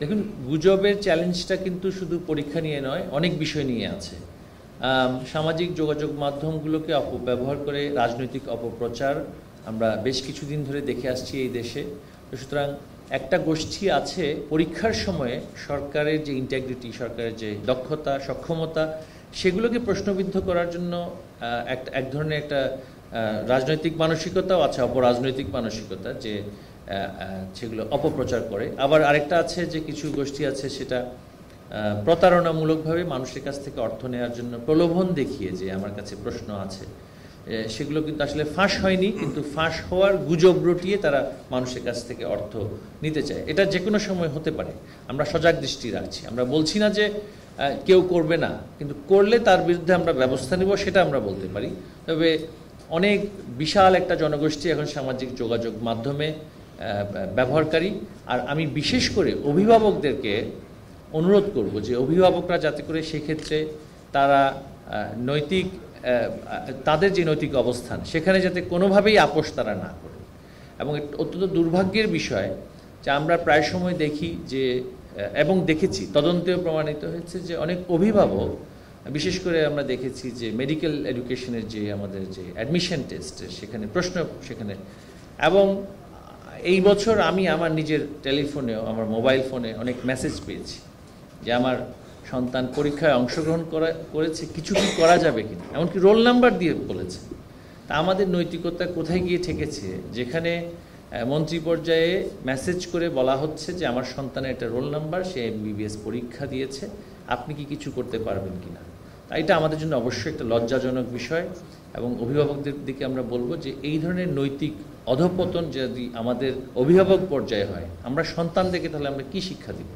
দেখুন, গুজবের চ্যালেঞ্জটা কিন্তু শুধু পরীক্ষা নিয়ে নয়, অনেক বিষয় নিয়ে আছে। সামাজিক যোগাযোগ মাধ্যমগুলোকে অপব্যবহার করে রাজনৈতিক অপপ্রচার আমরা বেশ কিছুদিন ধরে দেখে আসছি এই দেশে। সুতরাং একটা গোষ্ঠী আছে, পরীক্ষার সময়ে সরকারের যে ইন্টাগ্রিটি সরকারের যে দক্ষতা, সক্ষমতা সেগুলোকে প্রশ্নবিদ্ধ করার জন্য একটা এক ধরনের একটা রাজনৈতিক মানসিকতাও আছে, অপরাজনৈতিক মানসিকতা, যে সেগুলো অপপ্রচার করে। আবার আরেকটা আছে যে কিছু গোষ্ঠী আছে সেটা প্রতারণামূলকভাবে মানুষের কাছ থেকে অর্থ নেওয়ার জন্য প্রলোভন দেখিয়ে যে আমার কাছে প্রশ্ন আছে। সেগুলো কিন্তু আসলে ফাঁস হয়নি, কিন্তু ফাঁস হওয়ার গুজব রটিয়ে তারা মানুষের কাছ থেকে অর্থ নিতে চায়। এটা যে কোনো সময় হতে পারে। আমরা সজাগ দৃষ্টি রাখছি। আমরা বলছি না যে কেউ করবে না। কিন্তু করলে তার বিরুদ্ধে আমরা ব্যবস্থা নেব, সেটা আমরা বলতে পারি। তবে অনেক বিশাল একটা জনগোষ্ঠী এখন সামাজিক যোগাযোগ মাধ্যমে ব্যবহারকারী। আর আমি বিশেষ করে অভিভাবকদেরকে অনুরোধ করব যে, অভিভাবকরা যাতে করে সেক্ষেত্রে তারা নৈতিক তাদের যে নৈতিক অবস্থান, সেখানে যাতে কোনোভাবেই আপোষ তারা না করে। এবং অত্যন্ত দুর্ভাগ্যের বিষয় যে, আমরা প্রায় সময় দেখি যে এবং দেখেছি, তদন্তেও প্রমাণিত হয়েছে যে অনেক অভিভাবক, বিশেষ করে আমরা দেখেছি যে মেডিকেল এডুকেশনের যে আমাদের যে অ্যাডমিশন টেস্ট সেখানে প্রশ্ন সেখানে এবং এই বছর আমি আমার নিজের টেলিফোনেও আমার মোবাইল ফোনে অনেক মেসেজ পেয়েছি যে আমার সন্তান পরীক্ষায় অংশগ্রহণ করা, করেছে, কিছু কি করা যাবে কিনা? এমনকি রোল নাম্বার দিয়ে বলেছে। তা আমাদের নৈতিকতা কোথায় গিয়ে ঠেকেছে? যেখানে মন্ত্রী পর্যায়ে মেসেজ করে বলা হচ্ছে যে, আমার সন্তানের একটা রোল নাম্বার সে এমবিবিএস পরীক্ষা দিয়েছে, আপনি কি কিছু করতে পারবেন কি না এটা আমাদের জন্য অবশ্যই একটা লজ্জাজনক বিষয় এবং অভিভাবকদের দিকে আমরা বলব যে, এই ধরনের নৈতিক অধপতন যদি আমাদের অভিভাবক পর্যায়ে হয়, আমরা সন্তান দেখে তাহলে আমরা কি শিক্ষা দিব?